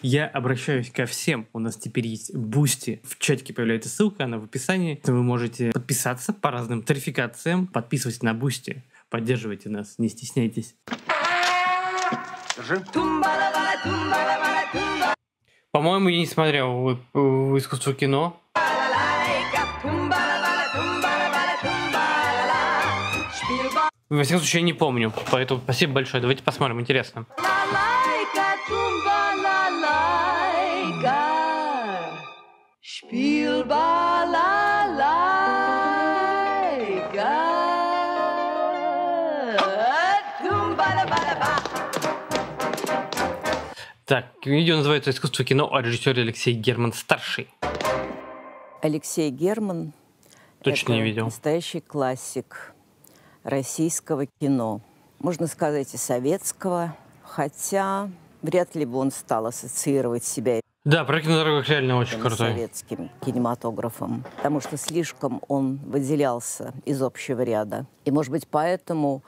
Я обращаюсь ко всем. У нас теперь есть Boosty. В чатике появляется ссылка, она в описании. Вы можете подписаться по разным тарификациям. Подписывайтесь на Boosty. Поддерживайте нас, не стесняйтесь. Держи. По-моему, я не смотрел искусство кино. Во всяком случае, я не помню. Поэтому спасибо большое. Давайте посмотрим, интересно. Так, видео называется «Искусство кино» о режиссере Алексей Герман старший. Алексей Герман Точно это не видел. настоящий классик российского кино. Можно сказать, и советского, хотя вряд ли бы он стал ассоциировать себя Да, про кинодорогах реально очень крутой. советским кинематографом, потому что слишком он выделялся из общего ряда. И, может быть, поэтому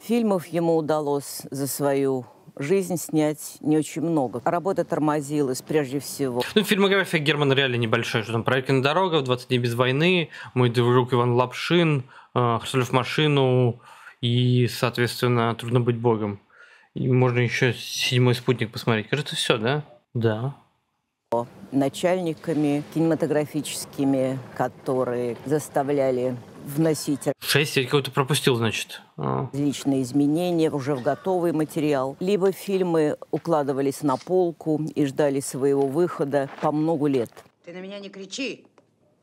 фильмов ему удалось за свою жизнь снять не очень много. Работа тормозилась прежде всего Ну, фильмография Германа реально небольшая. Что там «Проект кинодорога», «20 дней без войны», «Мой друг Иван Лапшин», э, «Хрусталев машину» и, соответственно, «Трудно быть богом». И можно еще «Седьмой спутник» посмотреть. Кажется, все, да? Да. Начальниками кинематографическими, которые заставляли вносить Шесть я какой-то пропустил, значит. А. различные изменения уже в готовый материал. Либо фильмы укладывались на полку и ждали своего выхода по многу лет. Ты на меня не кричи.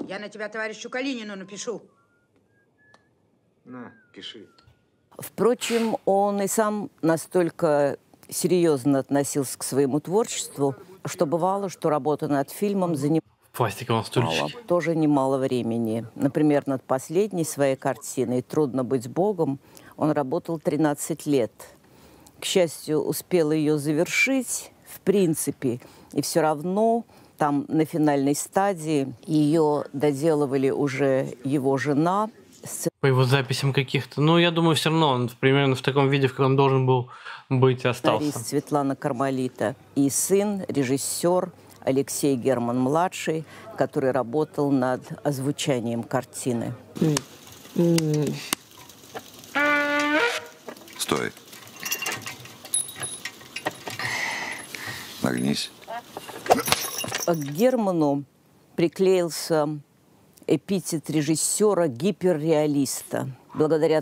Я на тебя товарищу Калинину напишу. На, пиши. Впрочем, он и сам настолько серьезно относился к своему творчеству, что бывало, что работа над фильмом занимала пластиковом стульчике. тоже немало времени. Например, над последней своей картиной «Трудно быть Богом» он работал 13 лет. К счастью, успел ее завершить, в принципе, и все равно там на финальной стадии ее доделывали уже его жена, По его записям каких-то. Ну, я думаю, все равно он примерно в таком виде, в каком должен был быть, остался. сценарист Светлана Кармалита, и сын, режиссер Алексей Герман-младший, который работал над озвучанием картины. Стой. Нагнись. К Герману приклеился эпитет режиссера гиперреалиста. Благодаря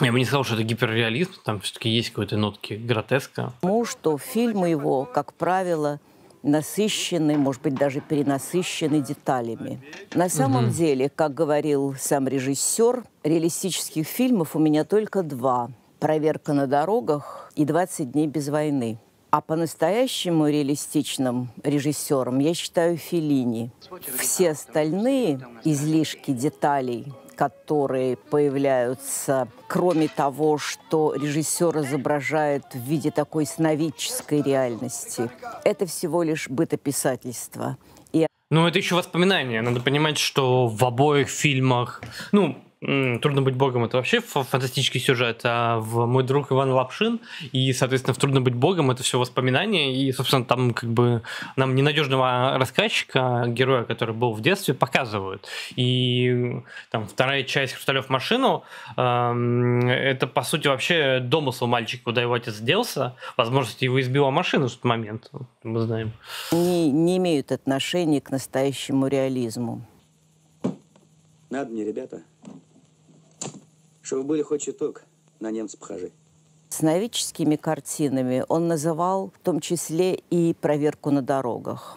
Я бы не сказал, что это гиперреализм, там все-таки есть какой-то нотки гротеска. тому, что фильмы его, как правило, насыщены, может быть, даже перенасыщены деталями. На самом деле, как говорил сам режиссер, реалистических фильмов у меня только два. «Проверка на дорогах» и «20 дней без войны». А по-настоящему реалистичным режиссером я считаю Феллини. Все остальные излишки деталей, которые появляются, кроме того, что режиссер изображает в виде такой сновидческой реальности, это всего лишь бытописательство. И Ну, это еще воспоминания. Надо понимать, что в обоих фильмах, ну, «Трудно быть богом» — это вообще фа- фантастический сюжет, а в «Мой друг Иван Лапшин» и, соответственно, в «Трудно быть богом» — это все воспоминания, и, собственно, там как бы нам ненадежного рассказчика, героя, который был в детстве, показывают. И там вторая часть «Хрусталев машину» эм, это, по сути, вообще домысл мальчика, куда его отец делся. Возможно, его избила машина в тот момент, мы знаем. не, не имеют отношения к настоящему реализму. Надо мне, ребята, чтобы были хоть чуток на немца похожи. Сновидческими картинами он называл в том числе и «Проверку на дорогах».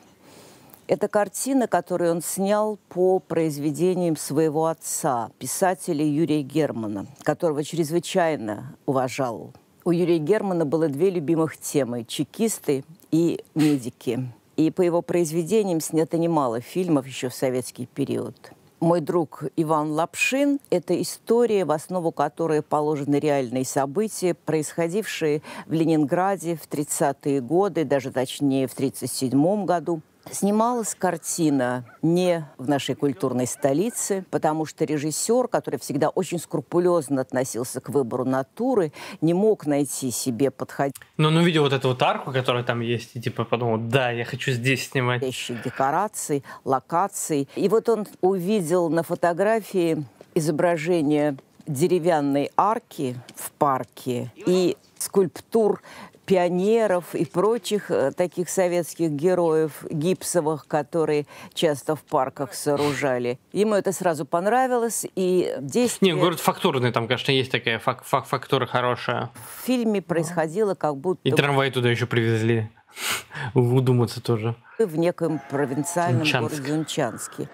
Это картина, которую он снял по произведениям своего отца, писателя Юрия Германа, которого чрезвычайно уважал. У Юрия Германа было две любимых темы – чекисты и медики. И по его произведениям снято немало фильмов еще в советский период. Мой друг Иван Лапшин – это история, в основу которой положены реальные события, происходившие в Ленинграде в 30-е годы, даже точнее в 1937 году. Снималась картина не в нашей культурной столице, потому что режиссер, который всегда очень скрупулезно относился к выбору натуры, не мог найти себе подходящих Но он увидел вот эту вот арку, которая там есть, и типа подумал, да, я хочу здесь снимать. декораций, локаций. И вот он увидел на фотографии изображение деревянной арки в парке и скульптур пионеров и прочих э, таких советских героев гипсовых, которые часто в парках сооружали. Ему это сразу понравилось, и действие... Не, город фактурный, там, конечно, есть такая фак фак фактура хорошая. В фильме происходило как будто... И трамвай туда еще привезли. Удуматься тоже. В неком провинциальном Унчанск. городе Унчанске.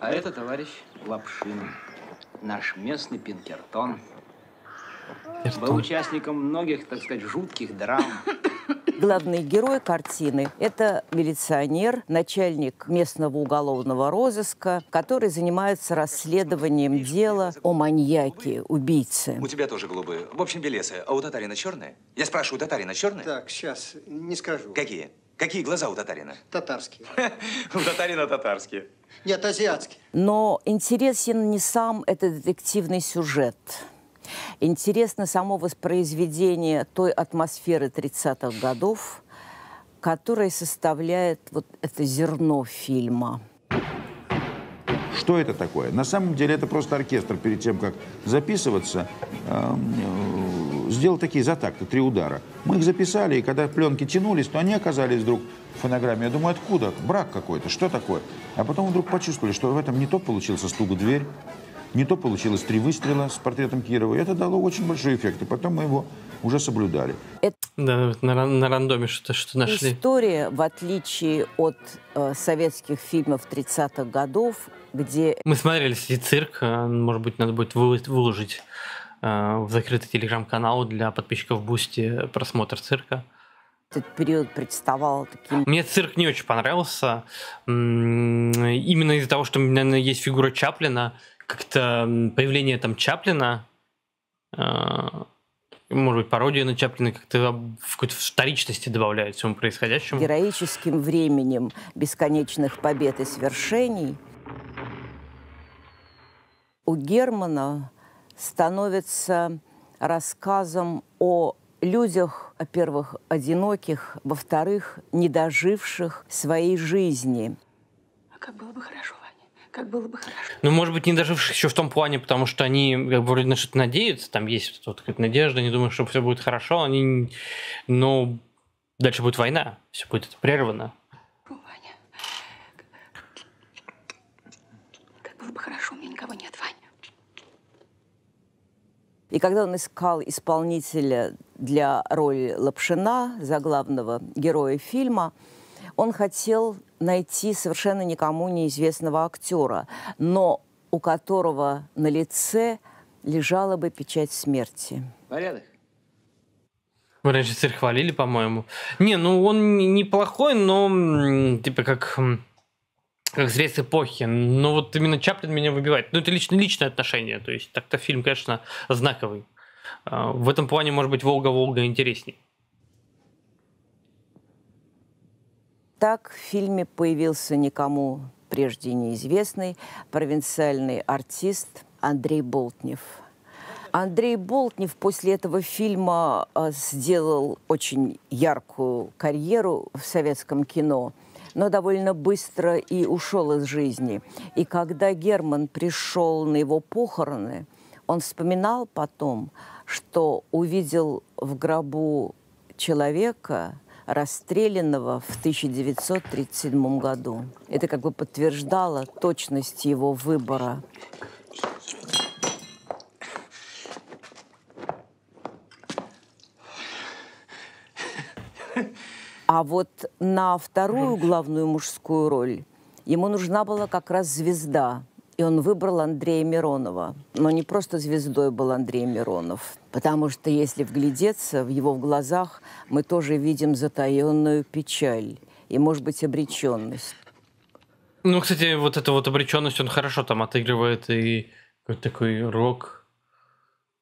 А это товарищ Лапшин, наш местный Пинкертон. Был участником многих, так сказать, жутких драм. Главный герой картины – это милиционер, начальник местного уголовного розыска, который занимается расследованием дела о маньяке, убийце. У тебя тоже голубые. В общем, белесы. А у татарина черные? Я спрашиваю, у татарина черные? Так, сейчас, не скажу. Какие? Какие глаза у татарина? Татарские. У татарина татарские. Нет, азиатские. Но интересен не сам этот детективный сюжет – Интересно само воспроизведение той атмосферы 30-х годов, которая составляет вот это зерно фильма. Что это такое? На самом деле это просто оркестр перед тем, как записываться, эм, э, сделал такие затакты, три удара. Мы их записали, и когда пленки тянулись, то они оказались вдруг в фонограмме. Я думаю, откуда? Брак какой-то, что такое? А потом вдруг почувствовали, что в этом не то получился стук в дверь, не то получилось три выстрела с портретом Кирова. И это дало очень большой эффект. И потом мы его уже соблюдали. Это... Да, на, на рандоме что-то что нашли. История, в отличие от э, советских фильмов 30-х годов, где... Мы смотрели «Сидит цирк», э, может быть, надо будет выложить э, в закрытый телеграм-канал для подписчиков Boosty просмотр цирка. Этот период представал таким... Мне цирк не очень понравился. Именно из-за того, что, наверное, есть фигура Чаплина, как-то появление там Чаплина, э, может быть, пародия на Чаплина как-то в какой-то вторичности добавляет всему происходящему. Героическим временем бесконечных побед и свершений у Германа становится рассказом о людях, во-первых, одиноких, во-вторых, недоживших своей жизни. А как было бы хорошо, как было бы хорошо. Ну, может быть, не доживших еще в том плане, потому что они как бы вроде на что-то надеются, там есть вот какая-то надежда, они думают, что все будет хорошо, они... но дальше будет война, все будет прервано. Ваня, как было бы хорошо, у меня никого нет, Ваня. И когда он искал исполнителя для роли Лапшина, за главного героя фильма, он хотел найти совершенно никому неизвестного актера, но у которого на лице лежала бы печать смерти. Порядок. Вы раньше цирк хвалили, по-моему. Не, ну он неплохой, но типа как как зрец эпохи. Но вот именно Чаплин меня выбивает. Ну, это лично личное отношение. То есть так-то фильм, конечно, знаковый. А, в этом плане, может быть, Волга-Волга интересней. Так в фильме появился никому прежде неизвестный провинциальный артист Андрей Болтнев. Андрей Болтнев после этого фильма а, сделал очень яркую карьеру в советском кино, но довольно быстро и ушел из жизни. И когда Герман пришел на его похороны, он вспоминал потом, что увидел в гробу человека, расстрелянного в 1937 году. Это как бы подтверждало точность его выбора. А вот на вторую главную мужскую роль ему нужна была как раз звезда – и он выбрал Андрея Миронова. Но не просто звездой был Андрей Миронов. Потому что если вглядеться в его глазах, мы тоже видим затаенную печаль и, может быть, обреченность. Ну, кстати, вот эта вот обреченность он хорошо там отыгрывает, и какой-то такой рок,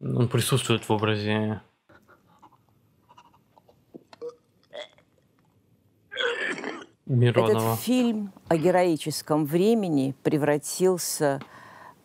он присутствует в образе Миронова. Этот фильм о героическом времени превратился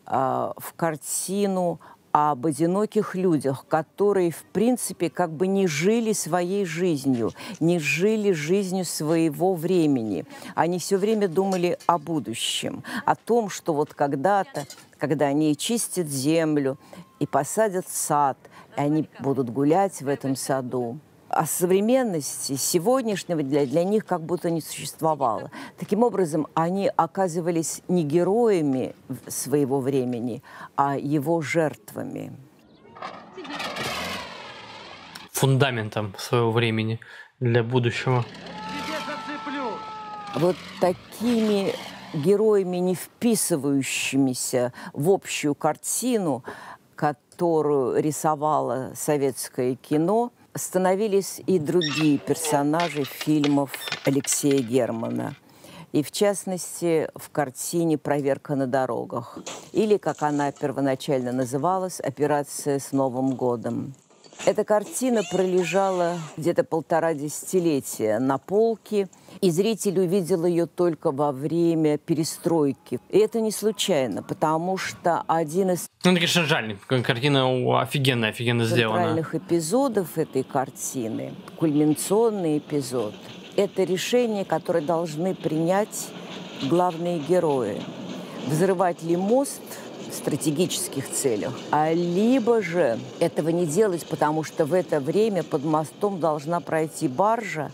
а, в картину об одиноких людях, которые, в принципе, как бы не жили своей жизнью, не жили жизнью своего времени. Они все время думали о будущем, о том, что вот когда-то, когда они чистят землю и посадят сад, и они будут гулять в этом саду, о современности сегодняшнего для, для них как будто не существовало. Таким образом, они оказывались не героями своего времени, а его жертвами. Фундаментом своего времени для будущего. Вот такими героями, не вписывающимися в общую картину, которую рисовало советское кино – становились и другие персонажи фильмов Алексея Германа. И в частности, в картине «Проверка на дорогах» или, как она первоначально называлась, «Операция с Новым годом». Эта картина пролежала где-то полтора десятилетия на полке, и зритель увидел ее только во время перестройки. И это не случайно, потому что один из... Ну, конечно, жаль. Картина офигенная, офигенно сделана. Эпизодов этой картины, кульминационный эпизод, это решение, которое должны принять главные герои. Взрывать ли мост – стратегических целях, а либо же этого не делать, потому что в это время под мостом должна пройти баржа,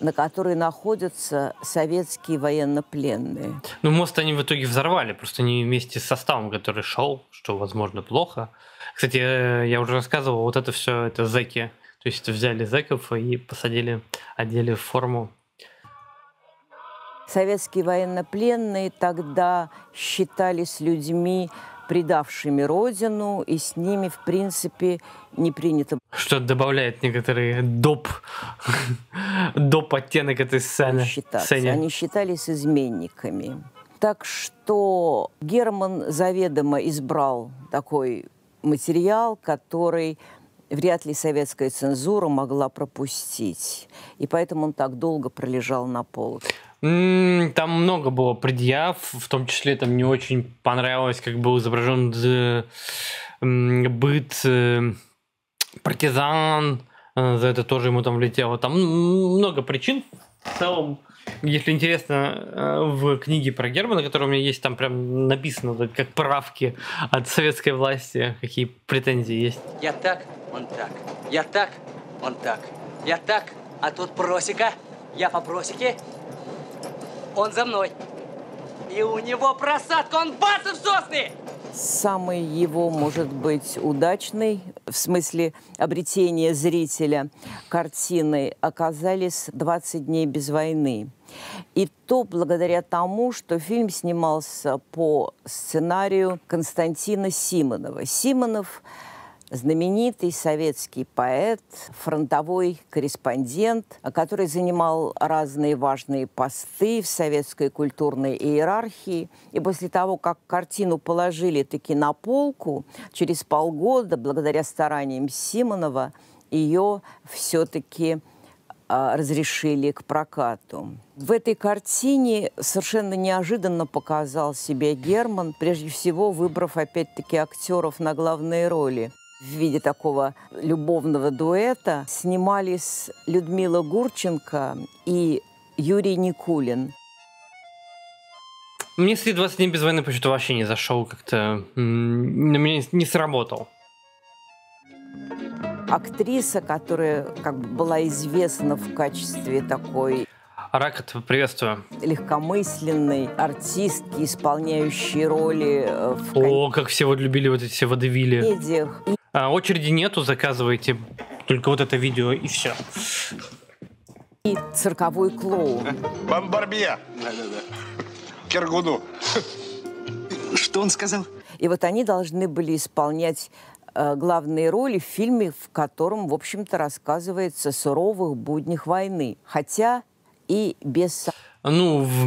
на которой находятся советские военнопленные. Ну, мост они в итоге взорвали, просто не вместе с составом, который шел, что, возможно, плохо. Кстати, э, я уже рассказывал, вот это все, это зэки. То есть взяли зэков и посадили, одели в форму Советские военнопленные тогда считались людьми предавшими родину, и с ними, в принципе, не принято. Что добавляет некоторые доп, доп оттенок этой сцены. Сцене. Они считались изменниками. Так что Герман заведомо избрал такой материал, который вряд ли советская цензура могла пропустить. И поэтому он так долго пролежал на полке. Там много было предъяв, в том числе там не очень понравилось, как был изображен быт э, партизан, э, за это тоже ему там влетело. Там много причин. В целом, если интересно, э, в книге про Германа, которая у меня есть, там прям написано, как правки от советской власти, какие претензии есть. Я так, он так. Я так, он так. Я так, а тут просека. Я по просеке, он за мной. И у него просадка, он бац в сосны! Самый его, может быть, удачный, в смысле обретения зрителя, картины оказались «20 дней без войны». И то благодаря тому, что фильм снимался по сценарию Константина Симонова. Симонов – знаменитый советский поэт, фронтовой корреспондент, который занимал разные важные посты в советской культурной иерархии. И после того, как картину положили таки на полку, через полгода, благодаря стараниям Симонова, ее все-таки а, разрешили к прокату. В этой картине совершенно неожиданно показал себя Герман, прежде всего выбрав опять-таки актеров на главные роли в виде такого любовного дуэта снимались Людмила Гурченко и Юрий Никулин. Мне «След 20 дней без войны» почему-то вообще не зашел, как-то на меня не сработал. Актриса, которая как бы была известна в качестве такой Ракот, приветствую. Легкомысленной артистки, исполняющей роли э, в О, как все вот любили вот эти все водевили. комедиях. А, очереди нету, заказывайте только вот это видео и все. И цирковой клоун. Бомбарбия. Да-да-да. Кергуну. Что он сказал? И вот они должны были исполнять э, главные роли в фильме, в котором, в общем-то, рассказывается о суровых буднях войны. Хотя и без... Ну, в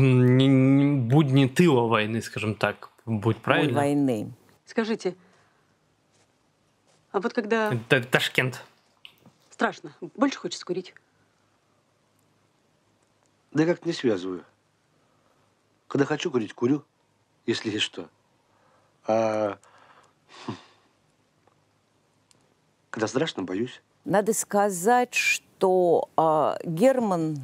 будни тыла войны, скажем так, будет правильно. войны. Скажите, а вот когда... Это Ташкент. Страшно. Больше хочется курить. Да как не связываю. Когда хочу курить, курю, если есть что. А хм, когда страшно, боюсь. Надо сказать, что э, Герман,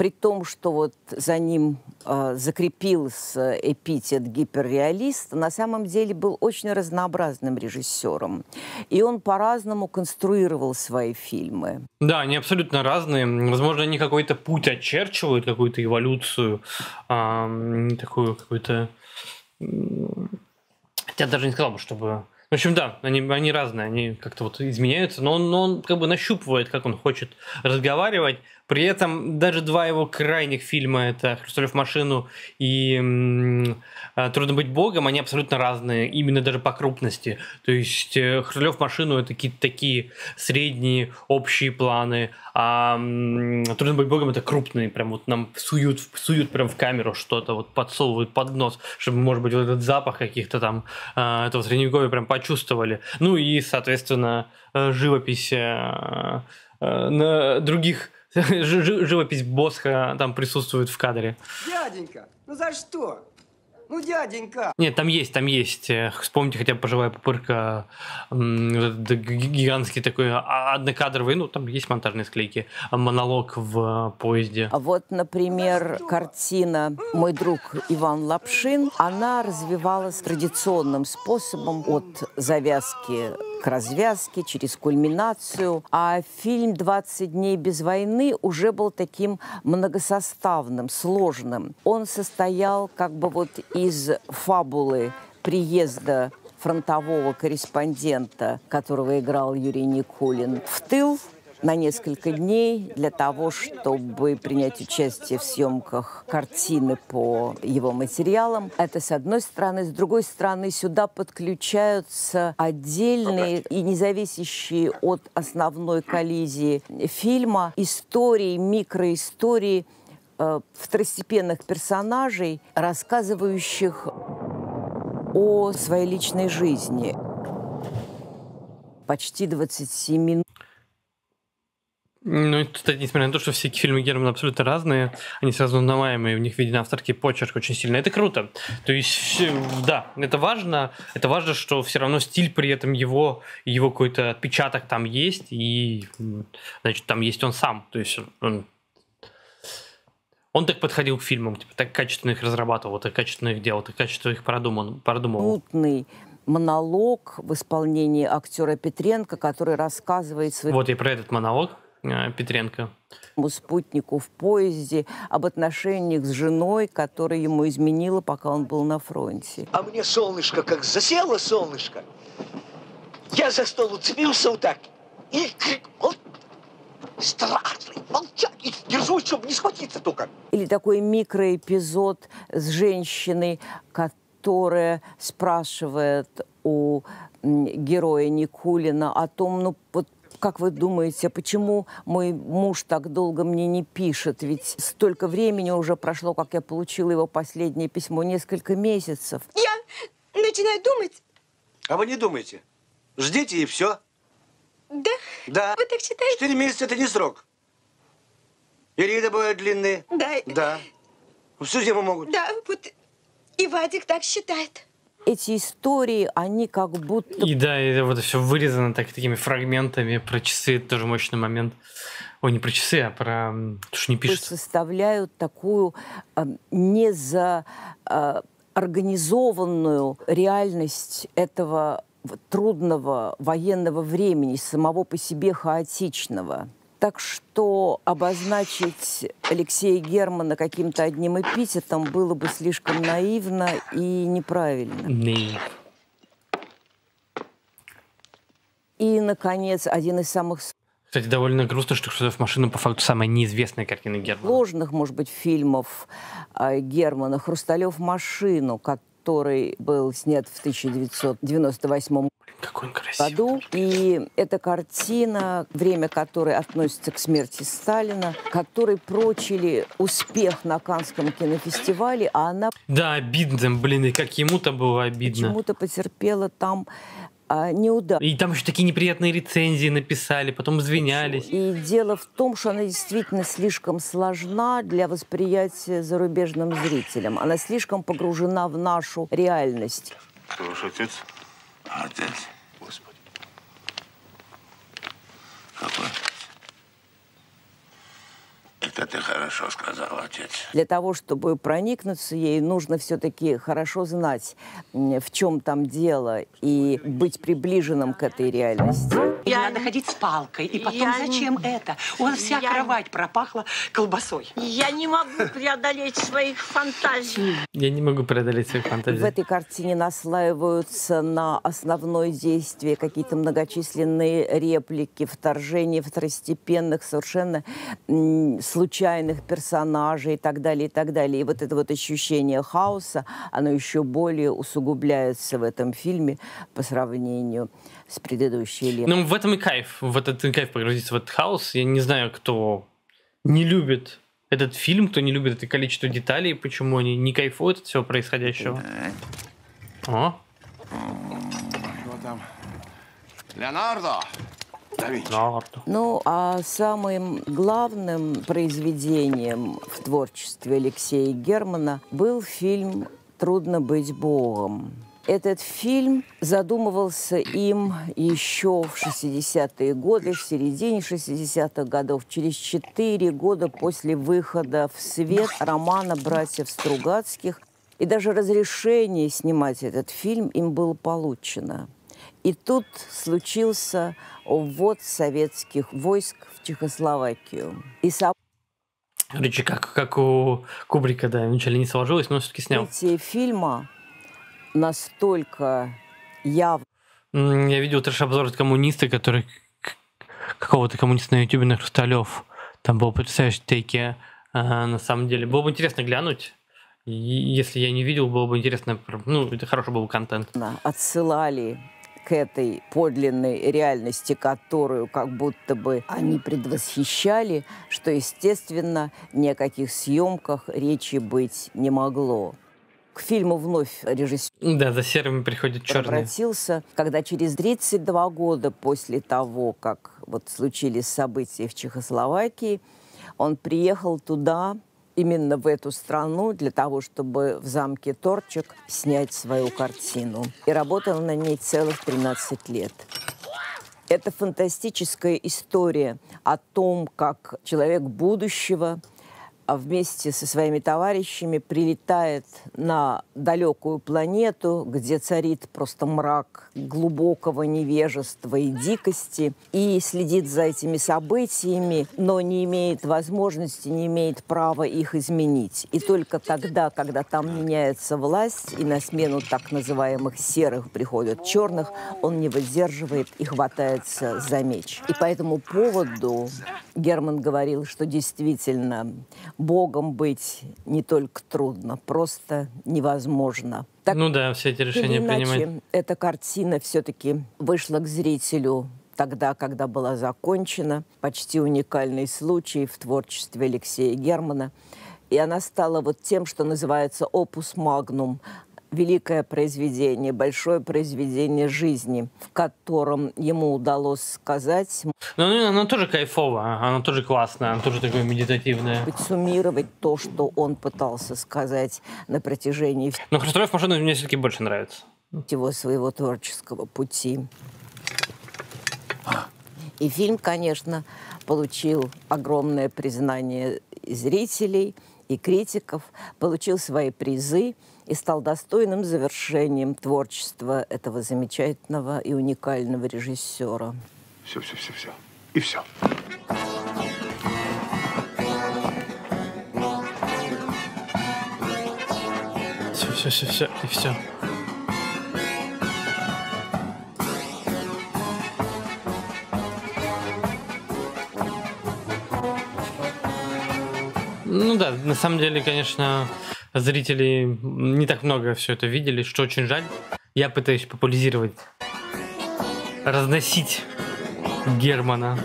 при том, что вот за ним э, закрепился эпитет гиперреалист, на самом деле был очень разнообразным режиссером. И он по-разному конструировал свои фильмы. Да, они абсолютно разные. Возможно, они какой-то путь очерчивают, какую-то эволюцию, э, такую какую-то... Я даже не сказал бы, чтобы в общем, да, они, они разные, они как-то вот изменяются, но он, но он как бы нащупывает, как он хочет разговаривать. При этом даже два его крайних фильма, это «Хрусталев машину» и «Трудно быть богом», они абсолютно разные, именно даже по крупности. То есть э, «Хрусталев машину» — это какие-то такие средние, общие планы, а «Трудно быть богом» — это крупные, прям вот нам суют, суют прям в камеру что-то, вот подсовывают под нос, чтобы, может быть, вот этот запах каких-то там э, этого средневековья прям почувствовали. Ну и, соответственно, живопись на других живопись Босха там присутствует в кадре. Дяденька, ну за что? Ну, дяденька! Нет, там есть, там есть. Э, вспомните хотя бы «Поживая пупырка», гигантский такой а, однокадровый, ну, там есть монтажные склейки, а, монолог в поезде. А вот, например, картина «Мой друг Иван Лапшин», она развивалась традиционным способом от завязки к развязке, через кульминацию. А фильм «20 дней без войны» уже был таким многосоставным, сложным. Он состоял как бы вот из фабулы приезда фронтового корреспондента, которого играл Юрий Никулин, в тыл на несколько дней для того, чтобы принять участие в съемках картины по его материалам. Это с одной стороны. С другой стороны, сюда подключаются отдельные и независящие от основной коллизии фильма истории, микроистории э, второстепенных персонажей, рассказывающих о своей личной жизни. Почти 27 минут. Ну, кстати, несмотря на то, что все фильмы Германа абсолютно разные, они сразу узнаваемые, в них виден авторский почерк очень сильно. Это круто. То есть, да, это важно. Это важно, что все равно стиль при этом его, его какой-то отпечаток там есть, и, значит, там есть он сам. То есть, он он так подходил к фильмам, типа, так качественно их разрабатывал, так качественно их делал, так качественно их продумал. продумывал. Мутный монолог в исполнении актера Петренко, который рассказывает свои... Вот и про этот монолог Петренко. спутнику в поезде об отношениях с женой, которая ему изменила, пока он был на фронте. А мне солнышко, как засело солнышко, я за стол уцепился вот так и крик, вот страшный, молчать, и держусь, чтобы не схватиться только. Или такой микроэпизод с женщиной, которая спрашивает у героя Никулина о том, ну вот как вы думаете, почему мой муж так долго мне не пишет? Ведь столько времени уже прошло, как я получила его последнее письмо, несколько месяцев. Я начинаю думать. А вы не думайте. Ждите и все. Да? Да. Вы так считаете? Четыре месяца – это не срок. Периоды бывают длинные. Да. Да. Всю зиму могут. Да, вот и Вадик так считает. Эти истории, они как будто... И да, и вот все вырезано так, такими фрагментами. Про часы это тоже мощный момент. Ой, не про часы, а про то, что не пишет. Составляют такую э, не за э, организованную реальность этого трудного военного времени, самого по себе хаотичного. Так что обозначить Алексея Германа каким-то одним эпитетом было бы слишком наивно и неправильно. Наив. И, наконец, один из самых кстати, довольно грустно, что «Хрусталев машина» по факту самая неизвестная картина Германа. Сложных, может быть, фильмов э, Германа «Хрусталев машину», который был снят в 1998 какой он красивый. году. И эта картина, время которой относится к смерти Сталина, которой прочили успех на Канском кинофестивале, а она... Да, обидно, блин, и как ему-то было обидно. Почему-то потерпела там а, неудачно. И там еще такие неприятные рецензии написали, потом извинялись. И дело в том, что она действительно слишком сложна для восприятия зарубежным зрителям. Она слишком погружена в нашу реальность. Кто ваш отец? Отец? Господи. Какой? Это ты хорошо сказал, отец. Для того, чтобы проникнуться ей, нужно все-таки хорошо знать, в чем там дело, и быть приближенным к этой реальности. Я... Надо ходить с палкой. И потом, Я зачем это? У вас вся Я- кровать пропахла колбасой. Я не могу преодолеть своих фантазий. Я не могу преодолеть своих В фантазий. этой картине наслаиваются на основное действие какие-то многочисленные реплики, вторжения второстепенных, совершенно случайных персонажей и так далее, и так далее. И вот это вот ощущение хаоса, оно еще более усугубляется в этом фильме по сравнению с предыдущей лентой. В этом и кайф. В этот и кайф погрузиться в этот хаос. Я не знаю, кто не любит этот фильм, кто не любит это количество деталей, почему они не кайфуют от всего происходящего. О, Кто там? Леонардо. Ну, а самым главным произведением в творчестве Алексея Германа был фильм «Трудно быть Богом». Этот фильм задумывался им еще в 60-е годы, в середине 60-х годов, через четыре года после выхода в свет романа «Братьев Стругацких». И даже разрешение снимать этот фильм им было получено. И тут случился ввод советских войск в Чехословакию. И Короче, как, как у Кубрика, да, вначале не сложилось, но все-таки снял. события фильма настолько явно Я видел трэш-обзор от коммуниста, который какого-то коммуниста на ютубе на Хрусталев. Там был потрясающий тейки. А, на самом деле. Было бы интересно глянуть. И если я не видел, было бы интересно. Ну, это хороший был бы контент. отсылали к этой подлинной реальности, которую как будто бы они предвосхищали, что, естественно, ни о каких съемках речи быть не могло. К фильму вновь режиссер Да, за серыми приходит черный. обратился, когда через 32 года после того, как вот случились события в Чехословакии, он приехал туда, именно в эту страну, для того, чтобы в замке Торчик снять свою картину. И работал на ней целых 13 лет. Это фантастическая история о том, как человек будущего вместе со своими товарищами прилетает на далекую планету, где царит просто мрак глубокого невежества и дикости, и следит за этими событиями, но не имеет возможности, не имеет права их изменить. И только тогда, когда там меняется власть, и на смену так называемых серых приходят черных, он не выдерживает и хватается за меч. И по этому поводу Герман говорил, что действительно Богом быть не только трудно, просто невозможно. Так Ну да, все эти решения или иначе, принимать. эта картина все-таки вышла к зрителю тогда, когда была закончена. Почти уникальный случай в творчестве Алексея Германа. И она стала вот тем, что называется «опус магнум», великое произведение, большое произведение жизни, в котором ему удалось сказать, Но оно, оно тоже кайфово, оно тоже классное, оно тоже такое медитативное. суммировать то, что он пытался сказать на протяжении Но Хрусталев машина мне все-таки больше нравится. всего своего творческого пути. И фильм, конечно, получил огромное признание зрителей и критиков, получил свои призы и стал достойным завершением творчества этого замечательного и уникального режиссера. Все, все, все, все. И все. Все, все, все, все, и все. Ну да, на самом деле, конечно, зрители не так много все это видели, что очень жаль. Я пытаюсь популяризировать, разносить Германа.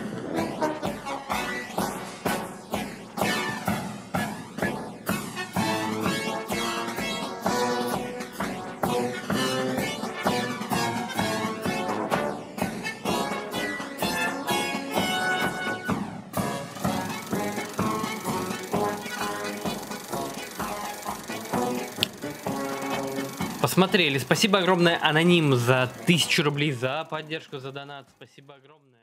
Смотрели. Спасибо огромное, Аноним, за тысячу рублей, за поддержку, за донат. Спасибо огромное.